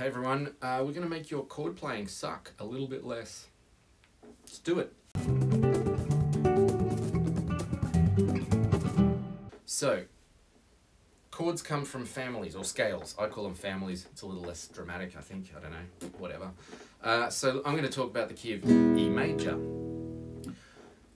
Hey everyone, uh, we're going to make your chord playing suck a little bit less. Let's do it. So, chords come from families or scales. I call them families. It's a little less dramatic, I think. I don't know, whatever. Uh, so I'm going to talk about the key of E major.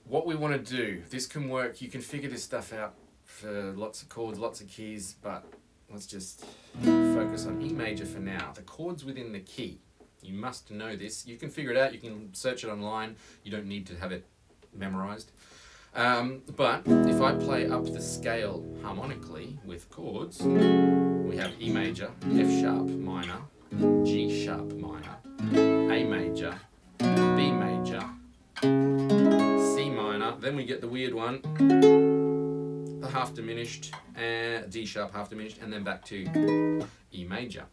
What we want to do, this can work, you can figure this stuff out for lots of chords, lots of keys, but let's just focus on E major for now. The chords within the key, you must know this. You can figure it out, you can search it online, you don't need to have it memorized. Um, but if I play up the scale harmonically with chords, we have E major, F sharp minor, G sharp minor, A major, B major, C minor, then we get the weird one, half diminished, and D sharp half diminished, and then back to E major.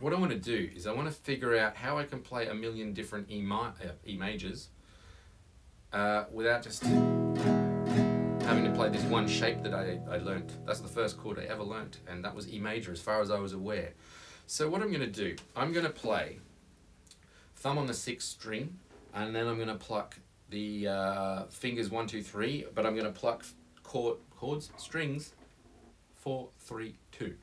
What I want to do is I want to figure out how I can play a million different E, mi uh, e majors uh, without just having to play this one shape that I, I learnt. That's the first chord I ever learnt, and that was E major as far as I was aware. So what I'm going to do, I'm going to play thumb on the sixth string, and then I'm going to pluck the uh, fingers one, two, three, but I'm going to pluck chord, chords, strings, four, three, two.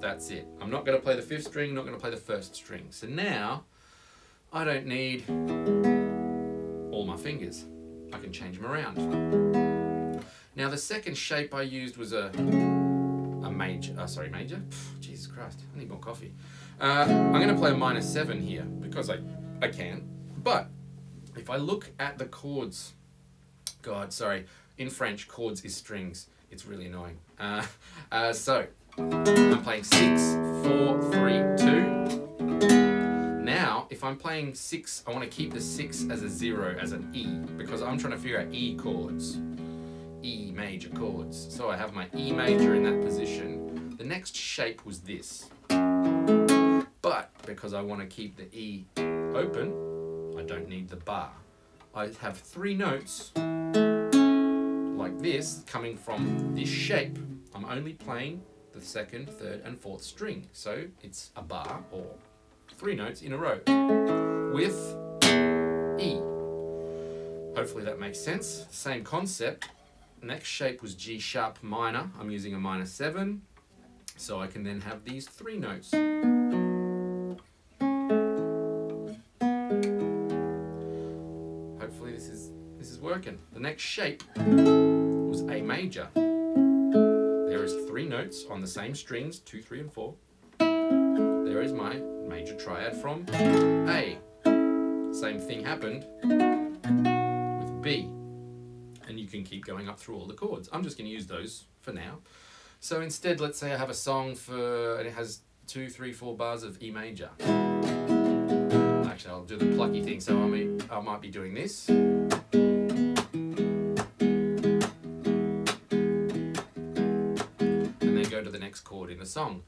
That's it. I'm not going to play the fifth string, not going to play the first string. So now, I don't need all my fingers. I can change them around. Now the second shape I used was a a major, uh, sorry, major? Pff, Jesus Christ, I need more coffee. Uh, I'm going to play a minor 7 here because I, I can. But if I look at the chords, God, sorry, in French, chords is strings. It's really annoying. Uh, uh, so, I'm playing 6, 4, 3, 2. Now, if I'm playing 6, I want to keep the 6 as a 0, as an E, because I'm trying to figure out E chords. E major chords. So I have my E major in that position. The next shape was this. But because I want to keep the E open, I don't need the bar. I have three notes like this coming from this shape. I'm only playing the second, third, and fourth string. So it's a bar or three notes in a row with E. Hopefully that makes sense. Same concept. Next shape was G sharp minor. I'm using a minor 7. So I can then have these three notes. Is working. The next shape was A major. There is three notes on the same strings, 2, 3, and 4. There is my major triad from A. Same thing happened with B and you can keep going up through all the chords. I'm just going to use those for now. So instead, let's say I have a song for, and it has two, three, four bars of E major. Actually, I'll do the plucky thing, so I, may, I might be doing this. Song.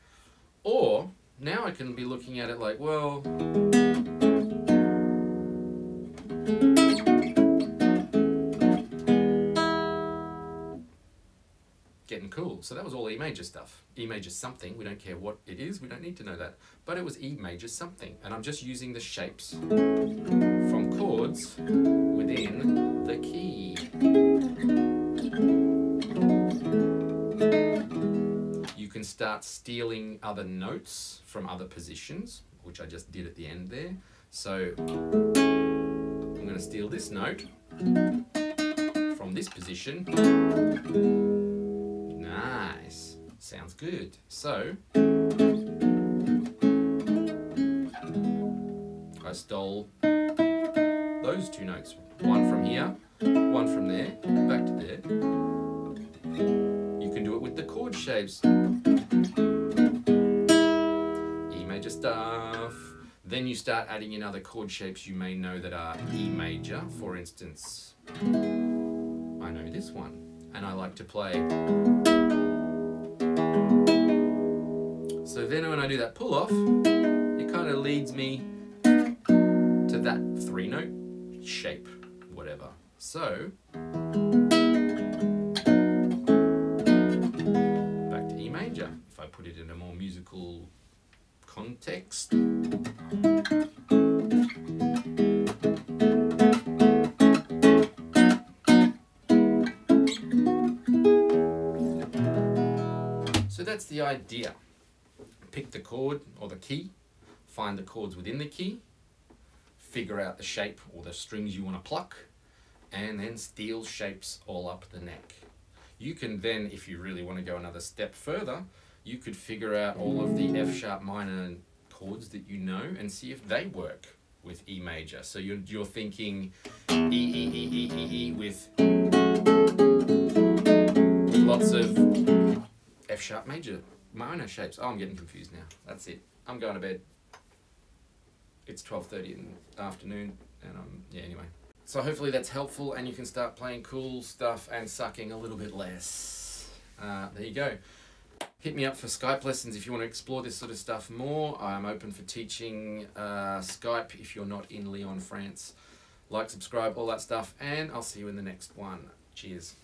Or, now I can be looking at it like, well, getting cool. So that was all E major stuff. E major something, we don't care what it is, we don't need to know that. But it was E major something. And I'm just using the shapes from chords within the key. Start stealing other notes from other positions, which I just did at the end there. So I'm going to steal this note from this position Nice. Sounds good. So, I stole those two notes. One from here, one from there, back to there. Can do it with the chord shapes. E major stuff. Then you start adding in other chord shapes you may know that are E major. For instance, I know this one and I like to play. So then when I do that pull off, it kind of leads me to that three note shape, whatever. So, idea. Pick the chord or the key, find the chords within the key, figure out the shape or the strings you want to pluck, and then steal shapes all up the neck. You can then, if you really want to go another step further, you could figure out all of the F sharp minor chords that you know and see if they work with E major. So you're, you're thinking E, E, E, E, E, E with lots of F sharp major minor shapes. Oh, I'm getting confused now. That's it. I'm going to bed. It's 12.30 in the afternoon and I'm, yeah, anyway. So hopefully that's helpful and you can start playing cool stuff and sucking a little bit less. Uh, there you go. Hit me up for Skype lessons if you want to explore this sort of stuff more. I'm open for teaching uh, Skype if you're not in Lyon, France. Like, subscribe, all that stuff, and I'll see you in the next one. Cheers.